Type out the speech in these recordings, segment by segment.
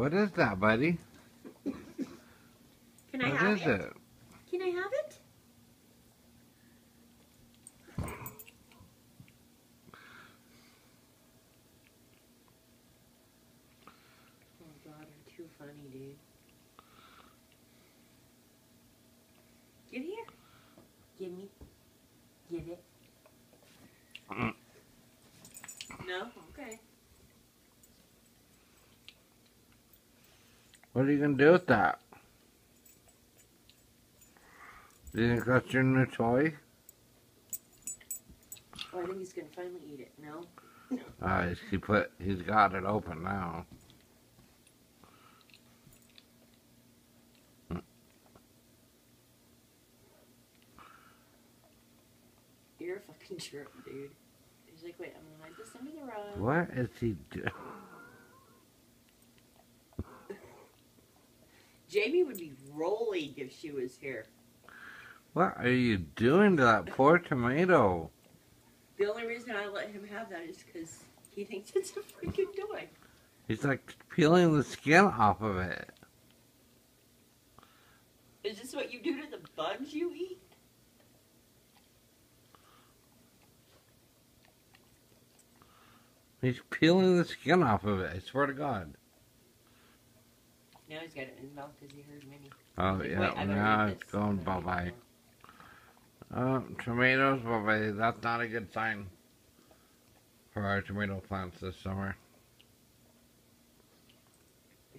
What is that, buddy? Can I What have is it? it? Can I have it? Oh god, you're too funny, dude. Get here. Give me. Give it. Mm. No? Okay. What are you gonna do with that? Do you think that's your new toy? Oh, I think he's gonna finally eat it. No? Uh, he's- he put, he's got it open now. You're a fucking jerk, dude. He's like, wait, I'm gonna hide this under the rug. What is he doing? Jamie would be rolling if she was here. What are you doing to that poor tomato? The only reason I let him have that is because he thinks it's a freaking toy. He's like peeling the skin off of it. Is this what you do to the bugs you eat? He's peeling the skin off of it. I swear to God. Now he's got it in his mouth because he heard Minnie. Oh Like, yeah, wait, now it's going bye bye. Uh, tomatoes, bye bye. That's not a good sign for our tomato plants this summer.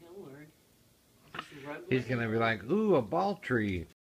more. He'll learn. Just rub He's gonna be like, ooh, a ball tree.